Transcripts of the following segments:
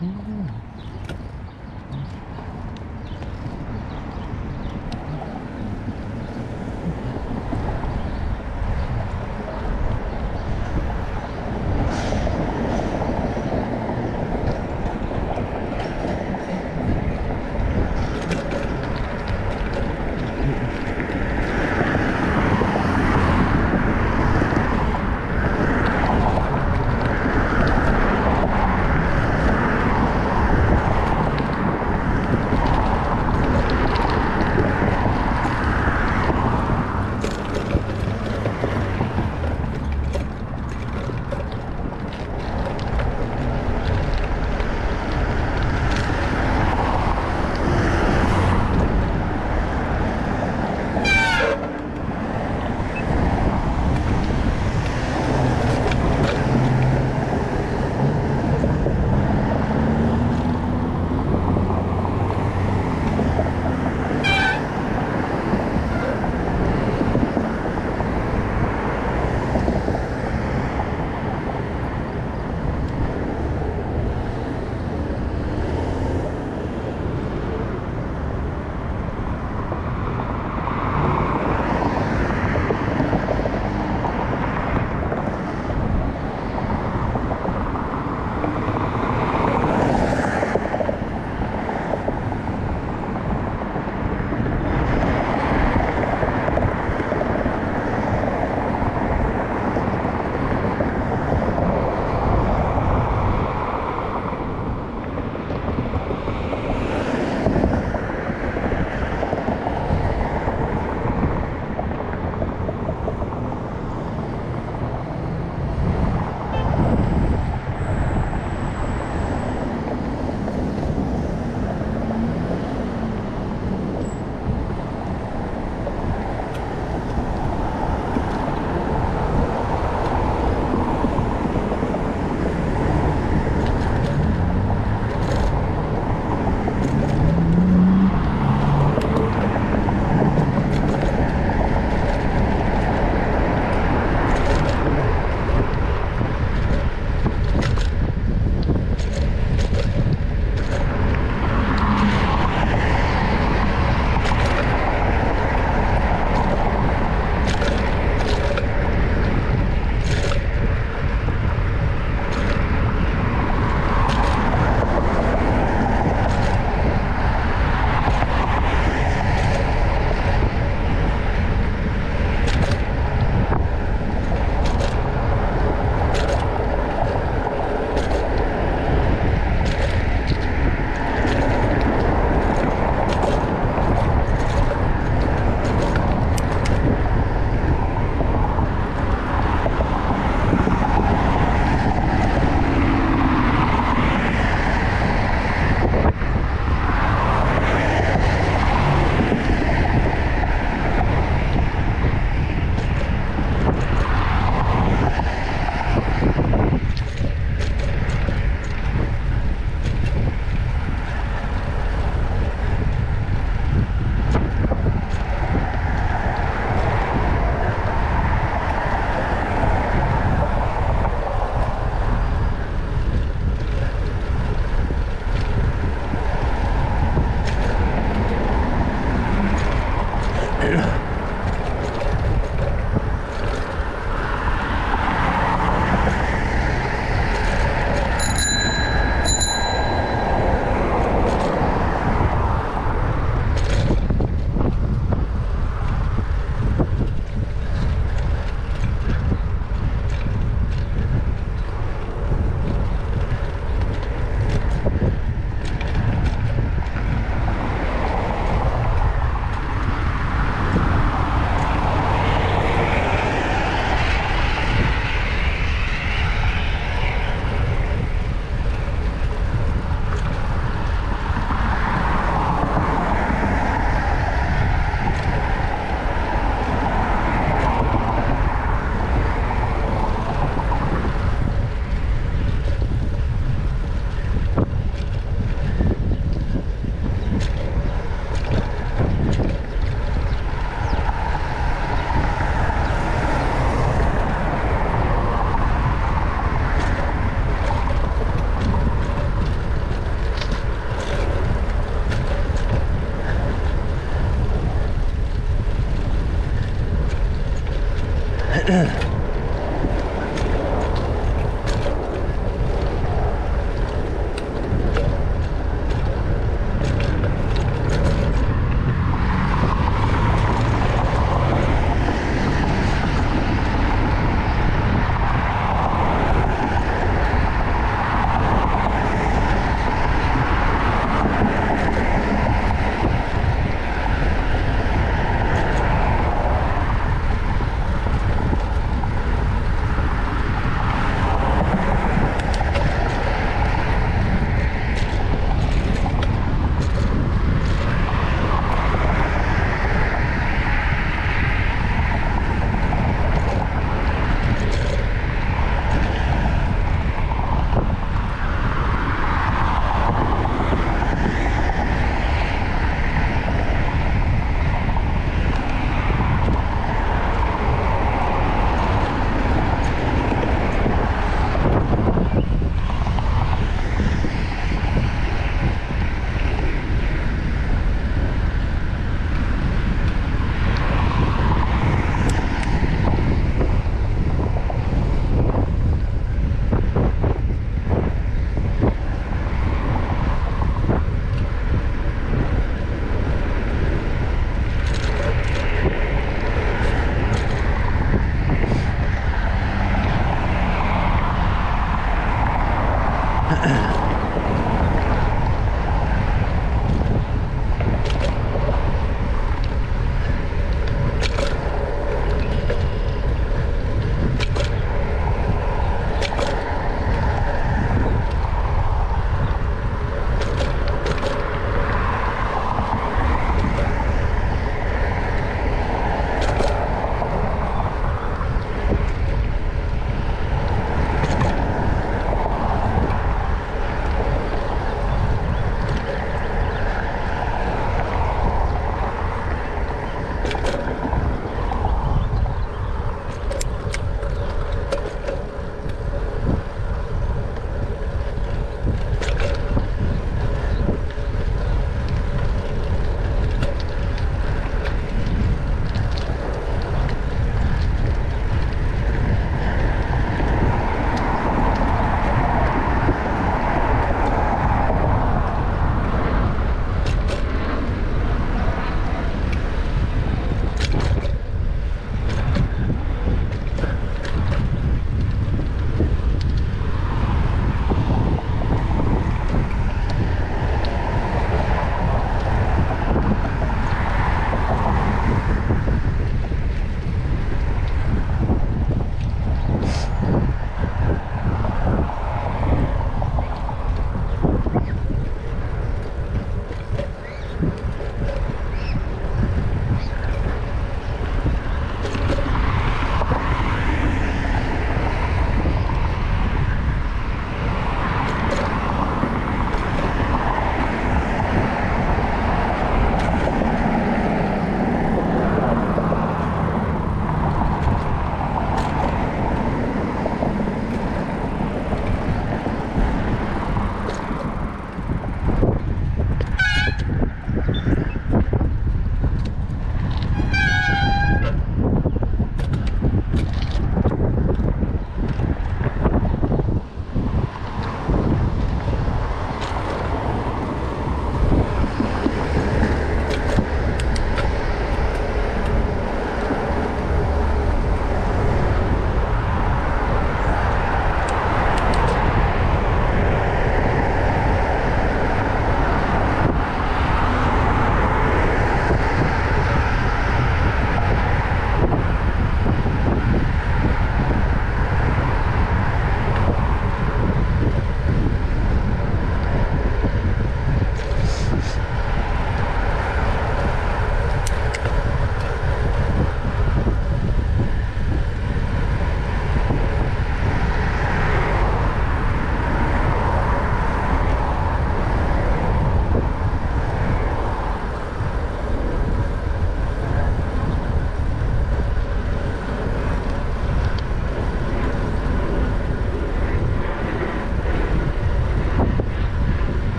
うん。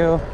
You.